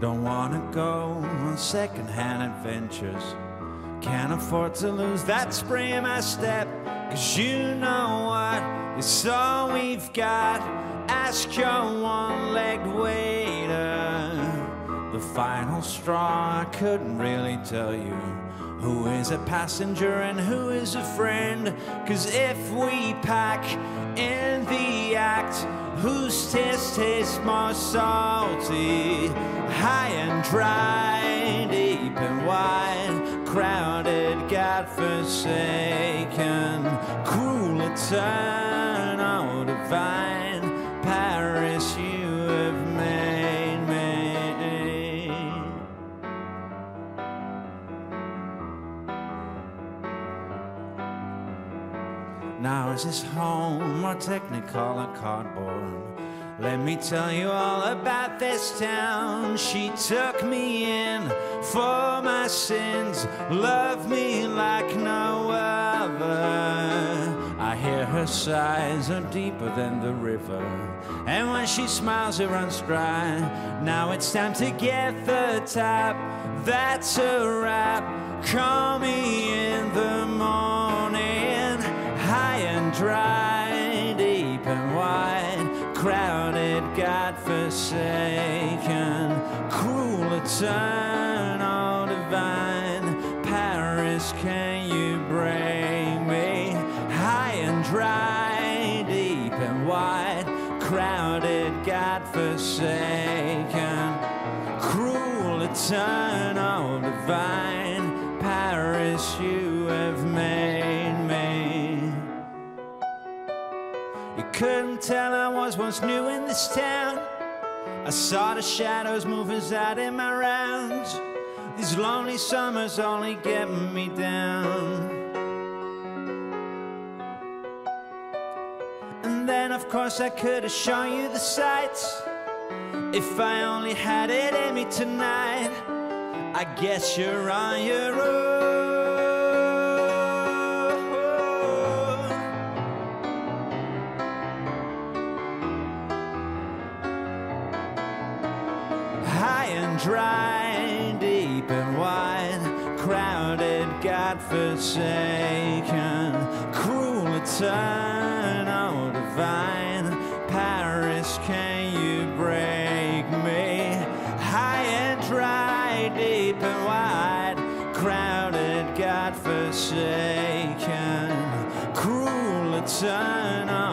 Don't wanna go on secondhand adventures. Can't afford to lose that spring in my step. Cause you know what? It's all we've got. Ask your one legged waiter. The final straw, I couldn't really tell you. Who is a passenger and who is a friend? Cause if we pack in the act, whose taste tastes more salty? High and dry, deep and wide, crowded, God-forsaken, cruel eternal, divine. Now is this home or technicolor cardboard? Let me tell you all about this town. She took me in for my sins, loved me like no other. I hear her sighs are deeper than the river, and when she smiles, it runs dry. Now it's time to get the tap. That's a wrap. Call me in the morning, and dry, deep and wide, crowded, godforsaken, cruel, eternal, divine. Paris, can you bring me high and dry, deep and wide, crowded, godforsaken, cruel, eternal, divine. Paris, you have couldn't tell I was once new in this town. I saw the shadows moving out in my rounds. These lonely summers only get me down. And then, of course, I could have shown you the sights. If I only had it in me tonight, I guess you're on your own. Dry, deep and wide, crowded, godforsaken, cruel, eternal, divine. Paris, can you break me? High and dry, deep and wide, crowded, godforsaken, cruel, eternal.